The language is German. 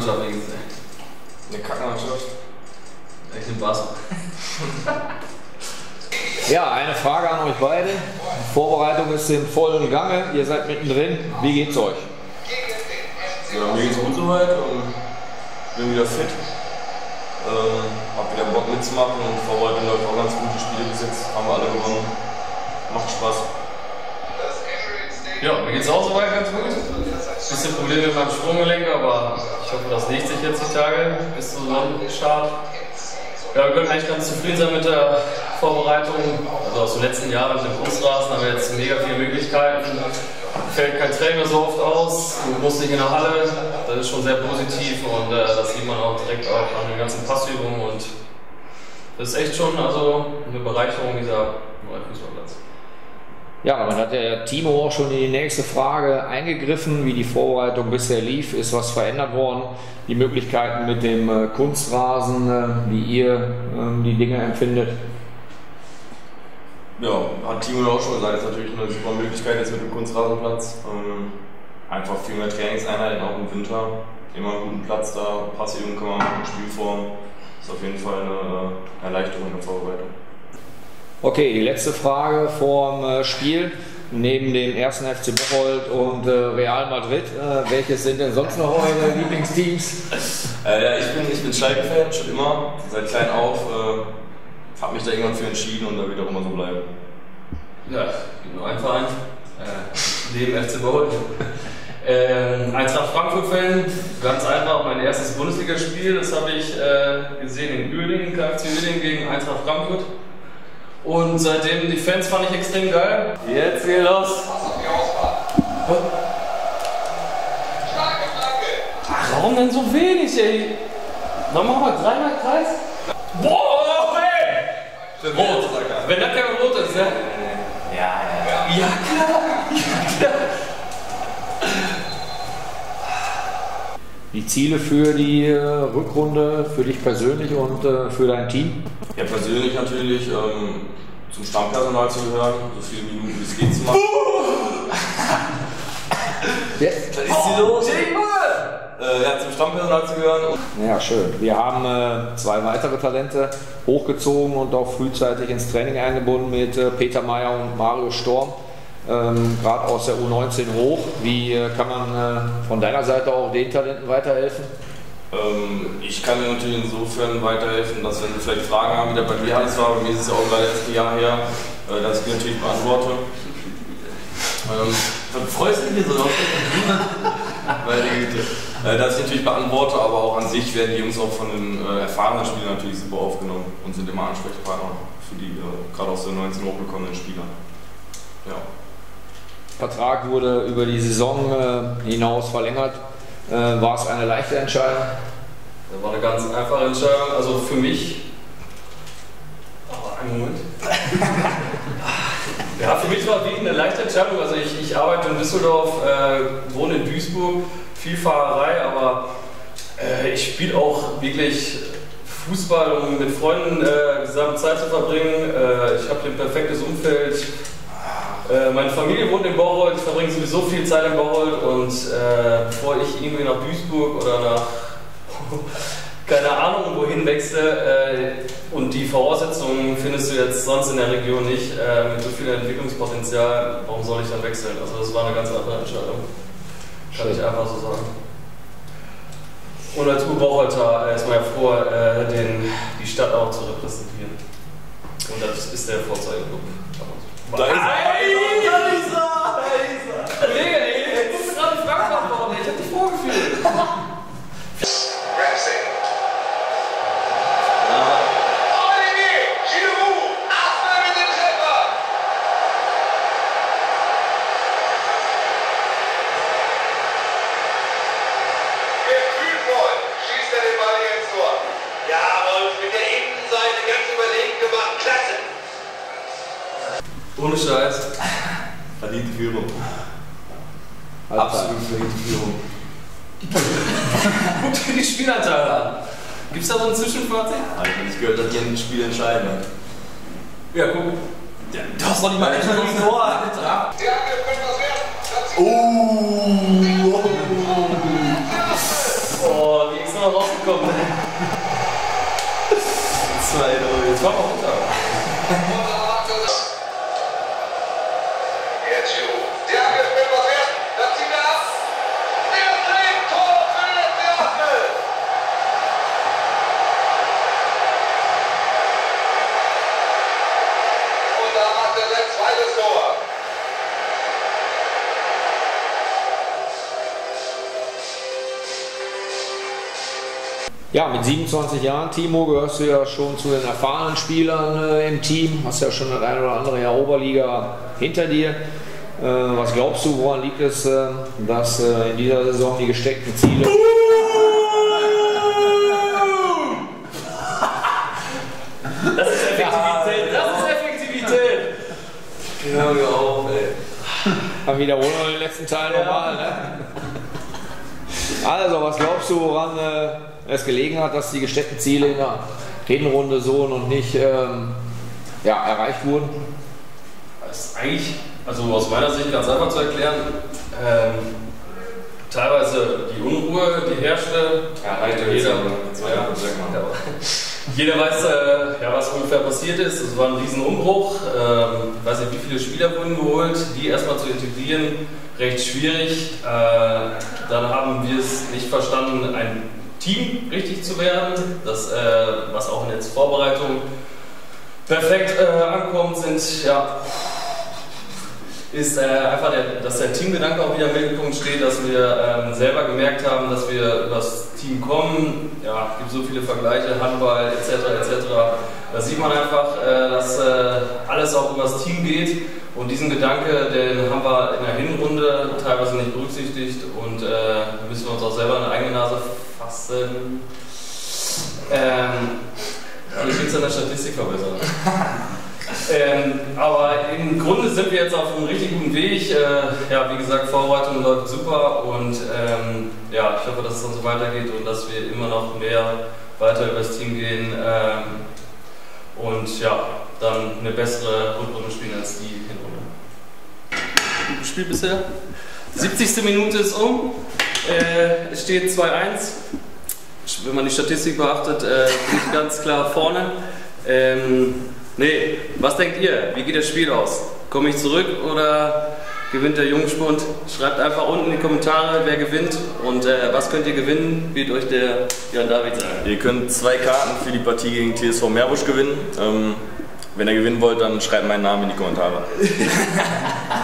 Mannschaft wie gesagt. Eine Kackmannschaft. Echt ein Bass. Ja, eine Frage an euch beide. Die Vorbereitung ist im vollen Gange. Ihr seid mittendrin. Wie geht's euch? Ja, mir geht's gut soweit. Ähm, bin wieder fit. Ähm, hab wieder Bock mitzumachen und Vorbereitung läuft auch ganz gut. Die Spiele bis jetzt haben wir alle gewonnen. Macht Spaß. Ja, mir geht's auch soweit ganz gut. Bisschen Probleme mit meinem Sprunggelenk, aber ich hoffe, das legt sich jetzt die Tage bis zum Sonnenstart. Ja, wir können eigentlich ganz zufrieden sein mit der Vorbereitung. Also aus den letzten Jahren mit dem Kunstrasen haben wir jetzt mega viele Möglichkeiten. Fällt kein Training mehr so oft aus, du musst nicht in der Halle. Das ist schon sehr positiv und äh, das sieht man auch direkt auch an den ganzen Passübungen und das ist echt schon also eine Bereicherung dieser neue Fußballplatz. Ja, man hat ja Timo auch schon in die nächste Frage eingegriffen, wie die Vorbereitung bisher lief. Ist was verändert worden? Die Möglichkeiten mit dem äh, Kunstrasen, äh, wie ihr ähm, die Dinge empfindet? Ja, hat Timo auch schon gesagt, ist natürlich eine super Möglichkeit jetzt mit dem Kunstrasenplatz. Ähm, einfach viel mehr Trainingseinheiten auch im Winter. Immer einen guten Platz da, Passübungen kann man machen, Spielform. Ist auf jeden Fall eine äh, Erleichterung in der Vorbereitung. Okay, die letzte Frage vorm äh, Spiel. Neben dem ersten FC Bocholt und äh, Real Madrid, äh, welches sind denn sonst noch eure Lieblingsteams? Äh, ja, ich bin, ich bin Schalke-Fan, schon immer, seit klein auf. Äh, habe mich da irgendwann für entschieden und da wird auch immer so bleiben. Ja, es gibt nur einen Verein, äh, neben FC Bocholt. Ähm, Eintracht Frankfurt-Fan, ganz einfach, mein erstes Bundesligaspiel, das habe ich äh, gesehen in Uerdingen, KFC Uerdingen gegen Eintracht Frankfurt. Und seitdem die Fans fand ich extrem geil. Jetzt geht los. Ach, warum denn so wenig, ey? Dann machen wir dreimal Kreis. Boah, ey! Rot. Wenn das kein Rot ist, ne? Ja, ja. Ja, klar. Ja, klar. Die Ziele für die äh, Rückrunde, für dich persönlich und äh, für dein Team? Ja, persönlich natürlich ähm, zum Stammpersonal zu gehören, so viele Minuten wie es geht zu machen. Jetzt? Was ist hier los? Äh, ja, zum Stammpersonal zu gehören. Und Ja, schön. Wir haben äh, zwei weitere Talente hochgezogen und auch frühzeitig ins Training eingebunden mit äh, Peter Meyer und Mario Storm. Ähm, Gerade aus der U19 hoch. Wie äh, kann man äh, von deiner Seite auch den Talenten weiterhelfen? ähm, ich kann dir natürlich insofern weiterhelfen, dass wenn Sie vielleicht Fragen haben, wie der bei dir alles war, bei mir ist es ja auch gerade erst ein Jahr her, äh, dass ich die natürlich beantworte. Ähm, dann freust du dich so drauf? Meine Güte. Äh, dass ich natürlich beantworte, aber auch an sich werden die Jungs auch von den äh, erfahrenen Spielern natürlich super aufgenommen und sind immer Ansprechpartner für die äh, gerade aus den 19 hochgekommenen Spieler. Ja. Vertrag wurde über die Saison äh, hinaus verlängert. Äh, war es eine leichte Entscheidung? Das war eine ganz einfache Entscheidung. Also für mich. Aber einen Moment. ja, für mich war wirklich eine leichte Entscheidung. Also ich, ich arbeite in Düsseldorf, äh, wohne in Duisburg, viel Fahrerei, aber äh, ich spiele auch wirklich Fußball, um mit Freunden äh, zusammen Zeit zu verbringen. Ich habe ein perfektes Umfeld. Äh, meine Familie wohnt in Bocholt, ich verbringe sowieso viel Zeit in Bocholt und äh, bevor ich irgendwie nach Duisburg oder nach keine Ahnung wohin wechsle äh, und die Voraussetzungen findest du jetzt sonst in der Region nicht äh, mit so viel Entwicklungspotenzial, warum soll ich dann wechseln? Also das war eine ganz andere Entscheidung. Kann Schön. ich einfach so sagen. Und als Urbochoter äh, ist man ja froh, äh, den, die Stadt auch zu repräsentieren. Und das ist der Vorzeigeklub. Da ist er! Da ist er! Da ist er! Digga, ey, du bist gerade in Frankfurt worden, ich hab dich vorgeführt. Olivier Giroud, Arsenal mit dem Treffer. Gefühlvoll schießt er den Ball hier ins Tor. Jawohl, mit der Innenseite ganz überlegen gemacht. Klasse. Ohne Scheiß. Verdiente Führung. Absolut verdiente Führung. Guck dir die Spielanteile an. Gibt's da so ein Zwischenfazit? Habe ich nicht gehört, dass die ein Spiel entscheiden. Ja, guck. Ja, du hast doch nicht mal gegen Tor, Alter. Ja, wir können was werden. Das Oh! Ja, mit 27 Jahren, Timo, gehörst du ja schon zu den erfahrenen Spielern äh, im Team. Hast ja schon das eine oder andere Jahr Oberliga hinter dir. Äh, was glaubst du, woran liegt es, äh, dass äh, in dieser Saison die gesteckten Ziele. Das ist Effektivität. Das ist Effektivität. Ja, wir auch, ey. Dann wiederholen wir den letzten Teil nochmal. Ne? Also, was glaubst du, woran äh, es gelegen hat, dass die gesteckten Ziele in der Hinrunde so noch nicht ähm, ja, erreicht wurden? Das ist eigentlich, also aus meiner Sicht ganz einfach zu erklären. Ähm, teilweise die Unruhe, die herrschte. Ja, jeder, mal. ja. jeder weiß, äh, ja, was ungefähr passiert ist. Es war ein Riesenumbruch. Ähm, ich weiß nicht, wie viele Spieler wurden geholt, die erstmal zu integrieren, recht schwierig. Äh, dann haben wir es nicht verstanden, ein Team richtig zu werden, das, äh, was auch in der Vorbereitung perfekt äh, ankommt, sind ja, ist äh, einfach, der, dass der Teamgedanke auch wieder im Mittelpunkt steht, dass wir ähm, selber gemerkt haben, dass wir übers Team kommen. Ja, es gibt so viele Vergleiche, Handball etc. etc. Da sieht man einfach, äh, dass äh, alles auch übers Team geht. Und diesen Gedanke, den haben wir in der Hinrunde teilweise nicht berücksichtigt und äh, müssen wir uns auch selber in die eigene Nase fassen. Ähm, ich will es an der Statistik verbessern. Ähm, aber im Grunde sind wir jetzt auf einem richtig guten Weg. Äh, ja, wie gesagt, Vorbereitung läuft super und ähm, ja, ich hoffe, dass es dann so weitergeht und dass wir immer noch mehr weiter übers Team gehen ähm, und ja, dann eine bessere Rückrunde spielen als die Hinrunde. Gutes Spiel bisher. 70. Minute ist um. Äh, es steht 2-1. Wenn man die Statistik beachtet, äh, ganz klar vorne. Ähm, nee, was denkt ihr? Wie geht das Spiel aus? Komme ich zurück oder gewinnt der Jungspund? Schreibt einfach unten in die Kommentare, wer gewinnt und äh, was könnt ihr gewinnen, wird euch der Jan David sagen. Ihr könnt zwei Karten für die Partie gegen TSV Meerbusch gewinnen. Ähm, wenn ihr gewinnen wollt, dann schreibt meinen Namen in die Kommentare.